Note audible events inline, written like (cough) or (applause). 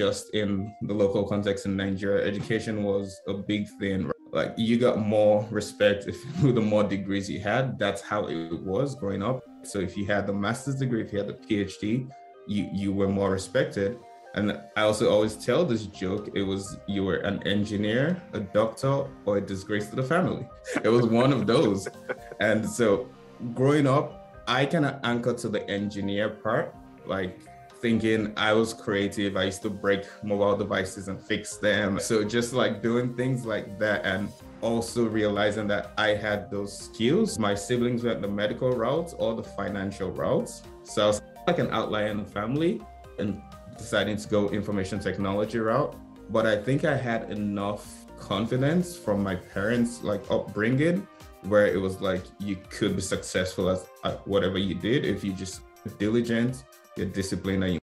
just in the local context in Nigeria, education was a big thing. Like you got more respect if (laughs) the more degrees you had. That's how it was growing up. So if you had the master's degree, if you had the PhD, you you were more respected. And I also always tell this joke it was you were an engineer, a doctor, or a disgrace to the family. (laughs) It was one of those. And so growing up, I kind of anchored to the engineer part, like thinking I was creative. I used to break mobile devices and fix them. So just like doing things like that and also realizing that I had those skills. My siblings went the medical route or the financial routes. So I was like an outlier in the family and deciding to go information technology route. But I think I had enough confidence from my parents, like upbringing, where it was like you could be successful at, at whatever you did if you just diligent, you